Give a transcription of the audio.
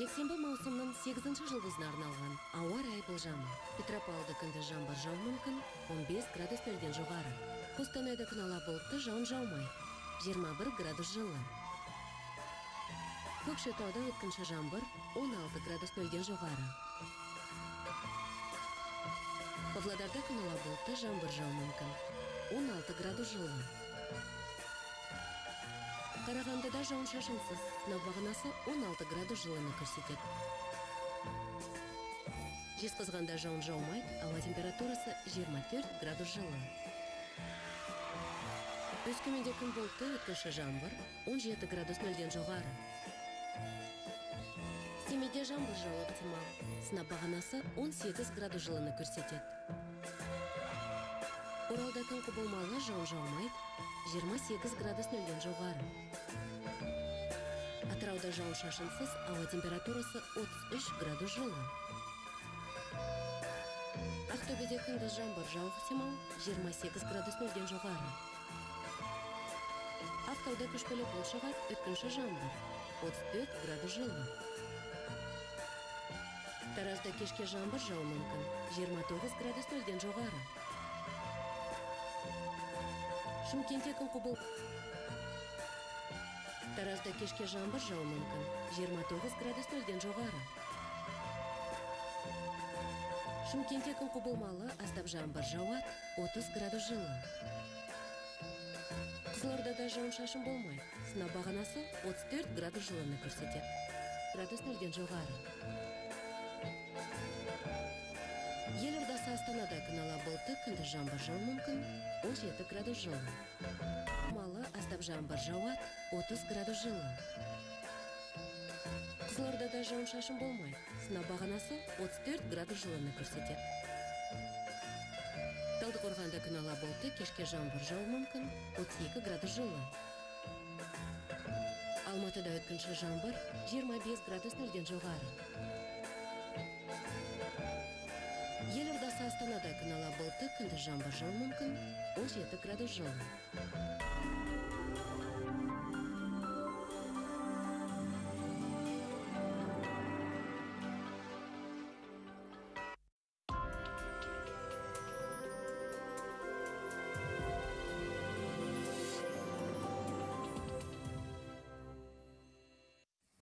жексенбі маусымның 8 жұлдызына арналған ауа райы болжамы. Петропавлда күндіз жаңбыр жауы мүмкін 15 градус нөлден жоғары. Қостанайда күн ала бұлтты жауын жаумай. 21 градус жылы. Көкшетауда өткінші жаңбыр 16 градус нөлден жоғары. Павлодарда күн ала бұлтты жаңбыр жауы мүмкін 16 градус жылы. Қарағандыда жауын шашынсыз. Сынап бағанасы 16 градус жылыны көрсетеді жезқазғанда жауын жаумайды ауа температурасы 24 градус жылы өскеменде күн бұлтты өткінші жаңбыр 17 градус нөлден жоғары. Семейде жаңбыр жауы ықтимал сынап бағанасы 18 градус жылыны көрсетеді оралда күн құбылмалы жауын жаумайды 28 градус нөлден жоғары. Атырауда жауын шашынсыз ауа температурасы 33 градус жылы. Ақтөбеде күндіз жаңбыр жауы ықтимал 28 градус нөлден жоғары. Ақтауда көшпелі бұл шығады өткінші жаңбыр 34 градус жылы. Таразда кешке жаңбыр жауы мүмкін 29 градус нөлден жоғары. Шымкентте күн құбыл. Таразда кешке жаңбыр жауы мүмкін. 29 градус нөлден жоғары. Шымкентте күн құбылмалы аздап жаңбыр жауады 30 градус жылы. Қызылордада жауын шашын болмайды. Сынап бағанасы 34 градус жылыны көрсетеді. Градус нөлден жоғары. Астанада күн ала бұлтты күндіз жаңбыр жауы мүмкін 17 градус жылы малы аздап жаңбыр жауады 30 градус жылы қызылордада жауын шашын болмайды сынап бағанасы 34 градус жылыны көрсетеді. Талдықорғанда күн ала бұлтты кешке жаңбыр жауы мүмкін 32 градус жылы алматыда өткінші жаңбыр 25 градус нөлден жоғары. Елордасы астанада күн ала бұлтты күндіз жаңбыр жауы мүмкін 17 градус жылы